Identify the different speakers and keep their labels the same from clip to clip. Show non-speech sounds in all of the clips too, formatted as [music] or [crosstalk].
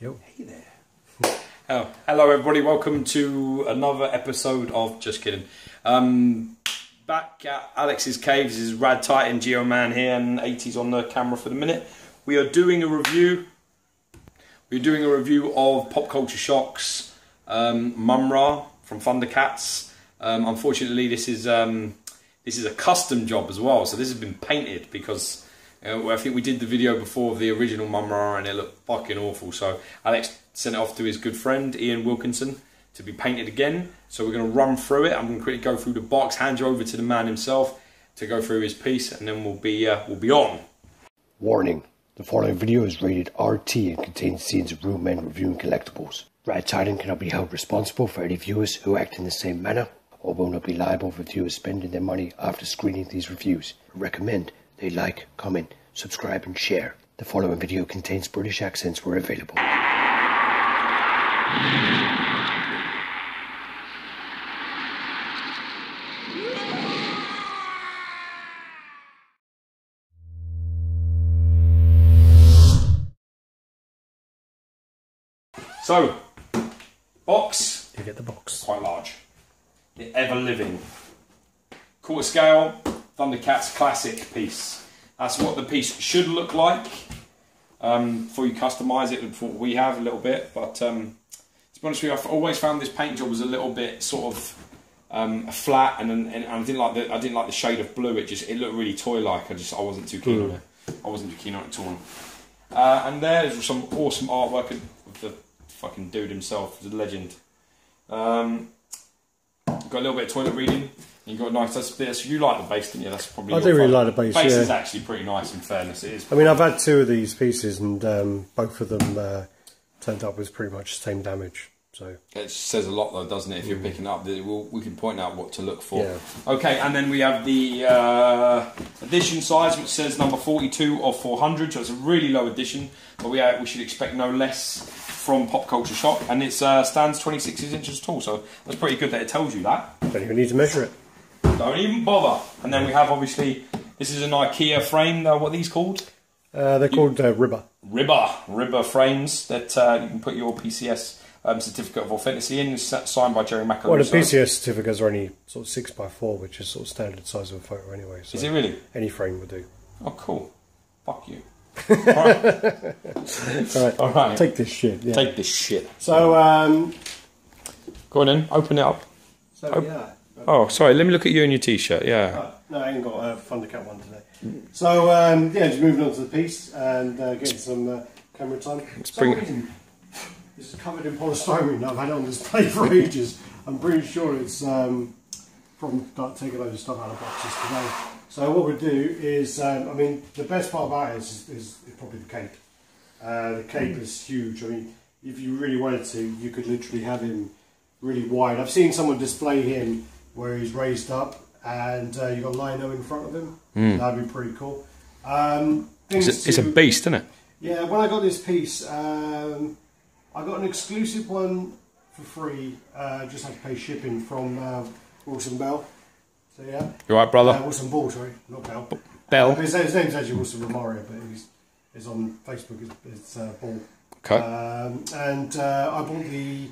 Speaker 1: Yo.
Speaker 2: Hey there. [laughs] Oh, hello everybody. Welcome to another episode of Just Kidding. Um, back at Alex's Caves is Radd Titan Geo Man here, and 80s on the camera for the minute. We are doing a review. We're doing a review of Pop Culture Shocks um, Mumm-Ra from Thundercats. Um, unfortunately, this is um, this is a custom job as well, so this has been painted because uh, I think we did the video before of the original Mumm-Ra and it looked fucking awful. So Alex sent it off to his good friend Ian Wilkinson to be painted again. So we're going to run through it. I'm going to quickly go through the box, hand you over to the man himself to go through his piece, and then we'll be uh, we'll be on.
Speaker 3: Warning. The following video is rated RT and contains scenes of real men reviewing collectibles. Radd Titan cannot be held responsible for any viewers who act in the same manner or will not be liable for viewers spending their money after screening these reviews. Recommend they like, comment, subscribe and share. The following video contains British accents where available.
Speaker 2: So, box
Speaker 1: You get the box.
Speaker 2: quite large. The ever living quarter scale Thundercats classic piece. That's what the piece should look like. Um, before you customise it, before we have a little bit, but um, to be honest with you, I've always found this paint job was a little bit sort of um, flat, and, and, and I didn't like the I didn't like the shade of blue. It just it looked really toy like. I just I wasn't too keen on it. I wasn't too keen on it at all. Uh, and there's some awesome artwork of of the fucking dude himself, the legend. Um, got a little bit of toilet reading. You got a nice. That's, that's you like the base, didn't you? That's probably.
Speaker 1: I do really like the base,
Speaker 2: Base
Speaker 1: yeah.
Speaker 2: is actually pretty nice. In fairness, it is.
Speaker 1: I mean, I've had two of these pieces, and um, both of them uh, turned up with pretty much the same damage. So
Speaker 2: It says a lot, though, doesn't it? If you're picking up, we'll, we can point out what to look for.
Speaker 1: Yeah.
Speaker 2: Okay, and then we have the uh, edition size, which says number 42 of 400. So it's a really low edition, but we uh, we should expect no less from Pop Culture Shock, and it uh, stands 26 inches tall. So that's pretty good that it tells you that.
Speaker 1: don't even need to measure it.
Speaker 2: Don't even bother. And then we have obviously this is an IKEA frame. Uh, what are these called?
Speaker 1: Uh, they're called uh, Ribba.
Speaker 2: Ribba, Ribba frames that uh, you can put your PCS um, certificate of authenticity in, s- signed by Jerry Macaluso.
Speaker 1: Well, the PCS certificates are only sort of six by four, which is sort of standard size of a photo anyway. So
Speaker 2: Is it really?
Speaker 1: any frame would do.
Speaker 2: Oh, cool. Fuck you. [laughs] Alright,
Speaker 1: All right,
Speaker 2: All right.
Speaker 1: take this shit. Yeah.
Speaker 2: take this shit.
Speaker 1: so, um,
Speaker 2: Go on then, open it up.
Speaker 1: so
Speaker 2: Oh.
Speaker 1: yeah.
Speaker 2: Oh, sorry, let me look at you and your t shirt. Yeah.
Speaker 1: Oh, no, I ain't got a Thundercat one today. So um, yeah, just moving on to the piece and uh, getting some uh, camera time.
Speaker 2: Bring-
Speaker 1: reason, This is covered in polystyrene. I've had it on display [laughs] for ages. I'm pretty sure it's um, from taking loads of stuff out of boxes today. So what we do is, um, I mean, the best part about it is, is, is probably the cape. Uh, the cape is huge. I mean, if you really wanted to, you could literally have him really wide. I've seen someone display him where he's raised up and uh, you've got Lion-O in front of him. That'd be pretty cool. Um,
Speaker 2: It's a, it's a beast, isn't it?
Speaker 1: yeah, when I got this piece, um, I got an exclusive one for free. Uh, just had to pay shipping from uh, Wilson Bell. So yeah,
Speaker 2: You alright,
Speaker 1: uh,
Speaker 2: brother?
Speaker 1: Wilson Ball, sorry, not Bell.
Speaker 2: Bell.
Speaker 1: His, his name's actually Wilson Romario, but he's, he's on Facebook. It's, it's uh, Ball.
Speaker 2: Okay.
Speaker 1: Um, and uh, I bought the uh,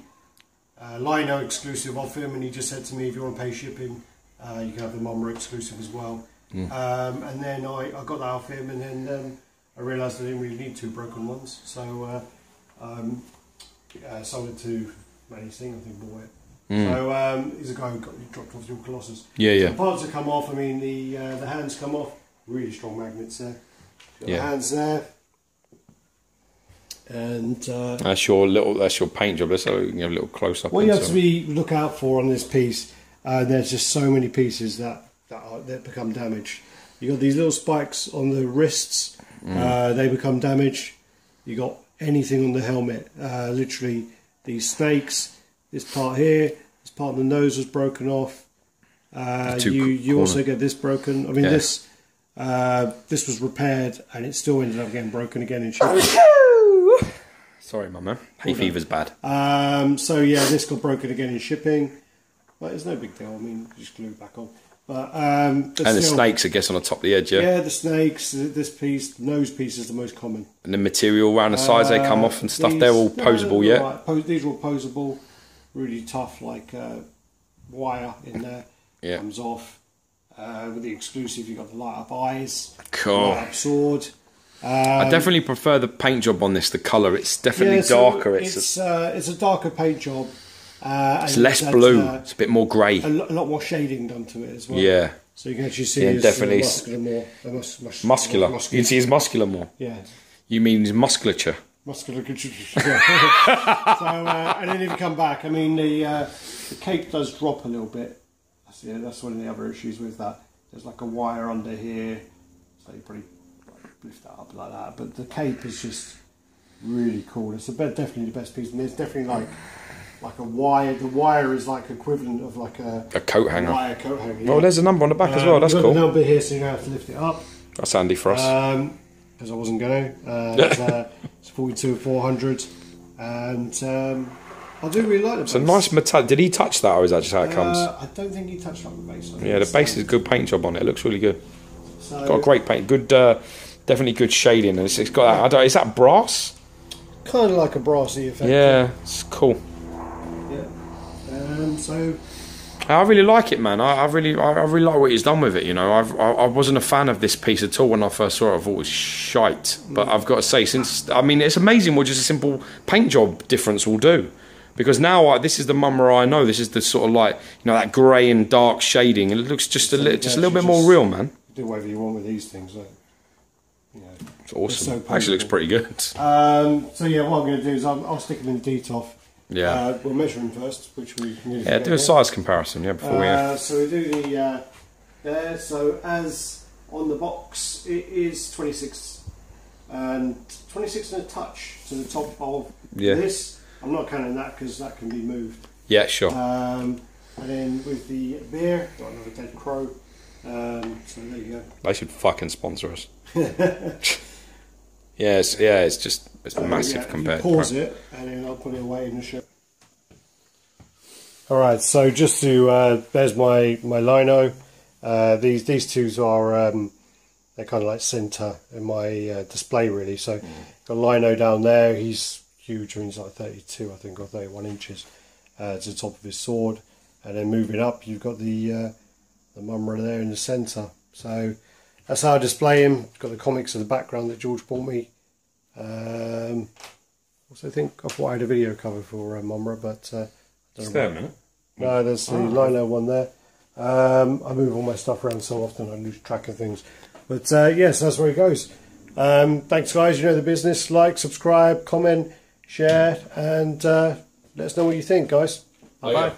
Speaker 1: Lion-O exclusive off him, and he just said to me, if you want to pay shipping, uh, you can have the Mumm-Ra exclusive as well. Um, and then I, I got that off him, and then um, I realised I didn't really need two broken ones, so uh, um, uh, sold it to Manny Singh, I think, bought it. So um, he's a guy who got dropped off your Colossus.
Speaker 2: Yeah, yeah.
Speaker 1: The parts have come off. I mean, the uh, the hands come off. Really strong magnets there. Got
Speaker 2: Yeah.
Speaker 1: The hands there. And uh,
Speaker 2: That's your little. That's your paint job. Let's have a, little close up.
Speaker 1: what you have to be look out for on this piece, uh, there's just so many pieces that that, are, that become damaged. You got these little spikes on the wrists, uh, they become damaged. You got anything on the helmet, uh, literally these snakes. This part here, this part of the nose was broken off. Uh,
Speaker 2: The
Speaker 1: you
Speaker 2: c-
Speaker 1: you also get this broken. I mean
Speaker 2: Yeah.
Speaker 1: this uh, this was repaired and it still ended up getting broken again in [coughs] shipping.
Speaker 2: Sorry, my man. Hay fever's bad.
Speaker 1: Um, so yeah, this got broken again in shipping, but it's no big deal. I mean, just glue it back on. But um, but
Speaker 2: And the
Speaker 1: still-
Speaker 2: snakes, I guess, on the top of the edge, yeah.
Speaker 1: Yeah, the snakes. This piece, nose piece, is the most common.
Speaker 2: And the material around the sides they come
Speaker 1: Uh,
Speaker 2: off and stuff.
Speaker 1: these-
Speaker 2: They're all posable, yeah.
Speaker 1: all right. Pos- these are all posable, really tough, like uh, wire in there.
Speaker 2: Yeah.
Speaker 1: Comes off. Uh, with the exclusive, you've got the light up eyes,
Speaker 2: Cool.
Speaker 1: light up sword.
Speaker 2: I definitely prefer the paint job on this. The colour, it's definitely
Speaker 1: Yeah, so
Speaker 2: darker. It's,
Speaker 1: it's uh, it's a darker paint job. Uh,
Speaker 2: it's less blue.
Speaker 1: uh,
Speaker 2: it's a bit more grey.
Speaker 1: a, lo- a lot more shading done to it as well.
Speaker 2: Yeah,
Speaker 1: So you can actually see
Speaker 2: Yeah,
Speaker 1: his
Speaker 2: definitely.
Speaker 1: uh, muscular more. Uh, mus- mus-
Speaker 2: muscular. You can see his muscular more.
Speaker 1: Yeah.
Speaker 2: You mean his musculature?
Speaker 1: Muscular. [laughs] so uh, and then if you come back, I mean the uh, the cape does drop a little bit. That's yeah, that's one of the other issues with that. There's like a wire under here, so you probably lift that up like that. But the cape is just really cool. It's the definitely the best piece, and there's definitely like like a wire. The wire is like equivalent of like a,
Speaker 2: A coat hanger.
Speaker 1: wire coat hanger.
Speaker 2: Oh, there's a number on the back as well. That's
Speaker 1: got
Speaker 2: cool.
Speaker 1: The number here, so you don't have to lift it up.
Speaker 2: That's handy for us.
Speaker 1: because I wasn't going to. Uh, it's, uh, [laughs] it's 42 400, and um, I do really like the
Speaker 2: it's a nice metal. Did he touch that, or is that just how it comes?
Speaker 1: Uh, I don't think he touched up the think
Speaker 2: yeah, the base is good paint job on it. It looks really good.
Speaker 1: So,
Speaker 2: Got a great paint. Good, uh, definitely good shading. And it's, it's got that. I don't, is that brass?
Speaker 1: kind of like a brassy effect.
Speaker 2: Yeah, it's cool.
Speaker 1: Yeah. Um, so
Speaker 2: I really like it, man. I, I really, I, I really like what he's done with it. You know, I've, I, I wasn't a fan of this piece at all when I first saw it. I thought it was shite. But I've got to say, since I mean, it's amazing what just a simple paint job difference will do. Because now I, this is the Mumm-Ra I know. This is the sort of like you know that grey and dark shading, and it looks just a little, just a little bit more real, man.
Speaker 1: do whatever you want with these things. You know.
Speaker 2: It's awesome.
Speaker 1: so
Speaker 2: Actually, looks pretty good.
Speaker 1: Um, so yeah, what I'm going to do is I'll, I'll stick them in the Detolf.
Speaker 2: Yeah.
Speaker 1: Uh, we'll measure them first, which we
Speaker 2: Yeah, do a
Speaker 1: now.
Speaker 2: size comparison. Yeah, before we. Uh,
Speaker 1: Uh, so we do the uh, there. So as on the box, it is 26 and 26 and a touch to the top of
Speaker 2: Yeah.
Speaker 1: this. I'm not counting that because that can be moved.
Speaker 2: yeah, sure.
Speaker 1: Um, and then with the beer, got another dead crow. Um, so there you go.
Speaker 2: They should fucking sponsor us. [laughs] yeah, it's, yeah, it's just it's
Speaker 1: So,
Speaker 2: massive
Speaker 1: yeah,
Speaker 2: compared.
Speaker 1: You pause it and then I'll put it away in the ship. All right, so just to uh, there's my my Lion-O. Uh, these these two are um, they're kind of like centre in my uh, display really. So got Lion-O down there. He's huge. I mean, he's like 32, I think, or 31 inches uh, to the top of his sword. And then moving up, you've got the uh, the Mumm-Ra there in the centre. So that's how I display him. Got the comics in the background that George bought me. Um, also, think I thought I had a video cover for uh, Mumm-Ra, but uh, I don't
Speaker 2: Just there a minute.
Speaker 1: no, there's the Lion-O one there. Um, I move all my stuff around so often I lose track of things. But uh, yes, that's where it goes. Um, thanks, guys. You know the business. Like, subscribe, comment, share, and uh, let us know what you think, guys.
Speaker 2: Oh,
Speaker 1: Bye bye.
Speaker 2: yeah.